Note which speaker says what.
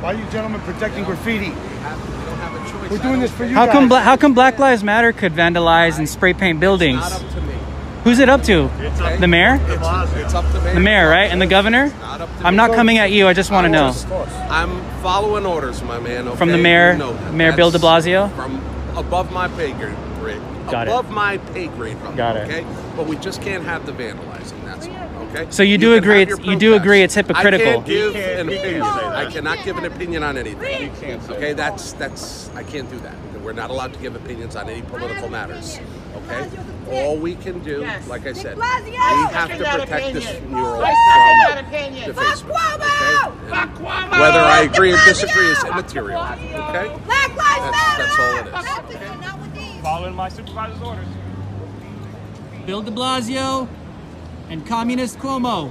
Speaker 1: Why are you gentlemen protecting graffiti?
Speaker 2: We have, we don't have a choice.
Speaker 1: We're doing this for you
Speaker 3: How
Speaker 1: guys.
Speaker 3: come bla- how come Black Lives Matter could vandalize and spray paint buildings?
Speaker 2: It's not up to me.
Speaker 3: Who's it up to?
Speaker 2: okay?
Speaker 3: The mayor?
Speaker 2: It's, it's up to me.
Speaker 3: The mayor, right? And the governor?
Speaker 2: Not up to
Speaker 3: I'm
Speaker 2: me.
Speaker 3: not coming at you. I just want to know.
Speaker 2: I'm following orders, my man. Okay?
Speaker 3: From the mayor-
Speaker 2: You know.
Speaker 3: Mayor Bill de Blasio?
Speaker 2: From above my pay grade. grade.
Speaker 3: Got it.
Speaker 2: above my pay grade. Brother,
Speaker 3: Got it.
Speaker 2: Okay, but we just can't have the vandalizing. That's all. Okay.
Speaker 3: So you do
Speaker 2: can
Speaker 3: agree it's- you do agree it's hypocritical.
Speaker 2: I can't give an opinion.
Speaker 4: Say that.
Speaker 2: I cannot give an opinion on anything.
Speaker 4: You can't say
Speaker 2: Okay,
Speaker 4: that.
Speaker 2: that's that's I can't do that. We're not allowed to give opinions on any political matters. Okay, all we can do,
Speaker 5: Yes.
Speaker 2: like I said, we have to protect this
Speaker 5: opinion.
Speaker 2: mural
Speaker 5: I second that
Speaker 2: from
Speaker 5: opinion.
Speaker 2: defacement. Okay? And Whether I agree and
Speaker 5: Blasio!
Speaker 2: disagree is immaterial. Okay,
Speaker 5: Black Lives
Speaker 2: That's- that's all it is.
Speaker 5: Not with- not with these.
Speaker 4: Following my supervisor's orders.
Speaker 3: Bill de Blasio and Communist Cuomo.